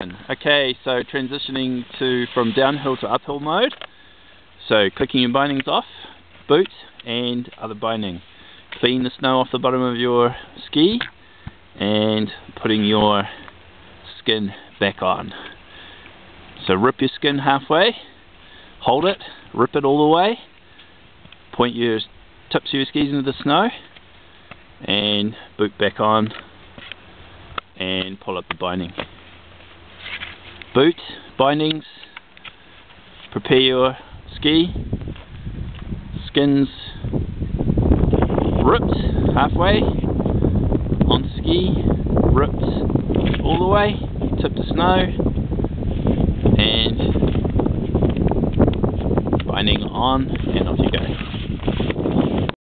Okay, so transitioning to from downhill to uphill mode. So clicking your bindings off, boot and other binding. Clean the snow off the bottom of your ski and putting your skin back on. So rip your skin halfway, hold it, rip it all the way, point your tips of your skis into the snow and boot back on and pull up the binding boot, bindings, prepare your ski, skins ripped halfway, on ski, ripped all the way, tip to snow, and binding on, and off you go.